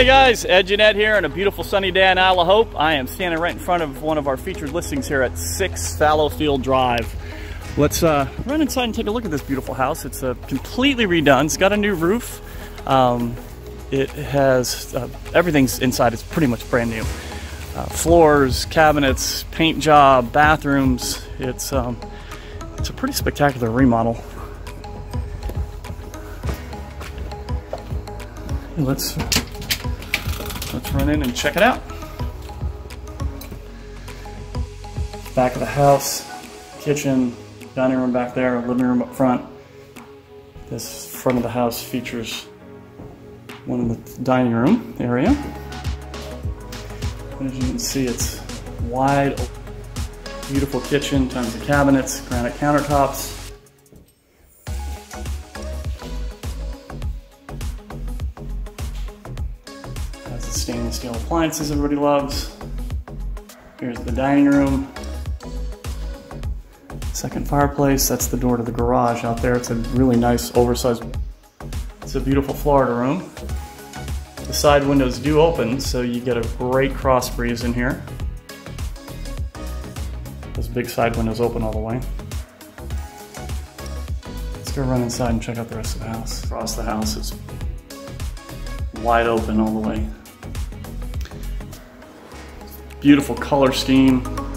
Hey guys, Ed Yannett here on a beautiful sunny day in Isle of Hope. I am standing right in front of one of our featured listings here at 6 Fallowfield Drive. Let's uh, run inside and take a look at this beautiful house. It's uh, completely redone. It's got a new roof. Um, it has, uh, everything's inside is pretty much brand new. Uh, floors, cabinets, paint job, bathrooms. It's, um, it's a pretty spectacular remodel. Let's let's run in and check it out. Back of the house, kitchen, dining room back there, living room up front. This front of the house features one of the dining room area. And as you can see, it's wide, beautiful kitchen, tons of cabinets, granite countertops. The stainless steel appliances everybody loves. Here's the dining room. Second fireplace, that's the door to the garage out there. It's a really nice oversized, it's a beautiful Florida room. The side windows do open, so you get a great cross breeze in here. Those big side windows open all the way. Let's go run inside and check out the rest of the house. Across the house is wide open all the way. Beautiful color scheme.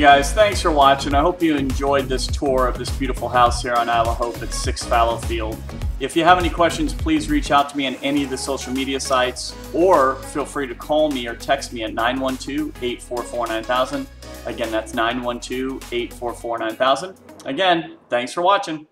Guys, thanks for watching. I hope you enjoyed this tour of this beautiful house here on Isle of Hope at 6 Fallowfield. If you have any questions, please reach out to me on any of the social media sites or feel free to call me or text me at 912-844-9000. Again, that's 912-844-9000. Again, thanks for watching.